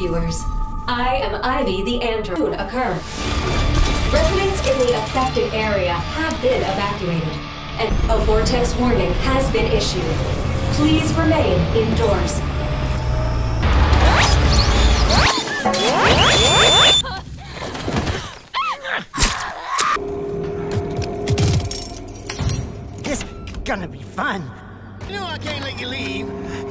viewers. I am Ivy the android. Occur. Residents in the affected area have been evacuated, and a vortex warning has been issued. Please remain indoors. This gonna be fun. You know I can't let you leave.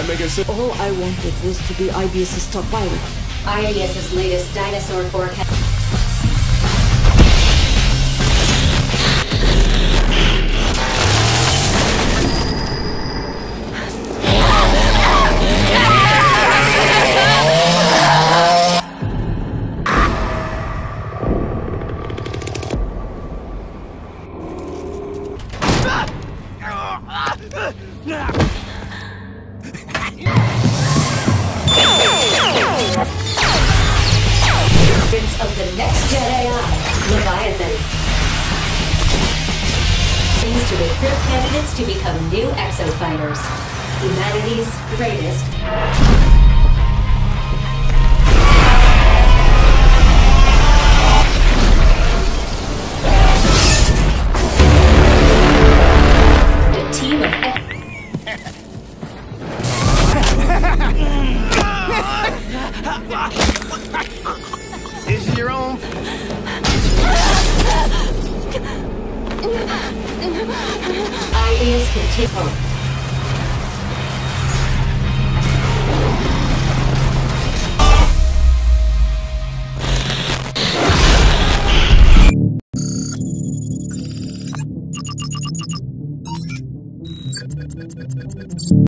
I make a si- All I wanted was to be Aibius's top pilot. Aibius's latest dinosaur forecast. Prince the next Gen AI, Leviathan. Aims to recruit candidates to become new exofighters. Humanity's greatest. The your own... Ideas can take off.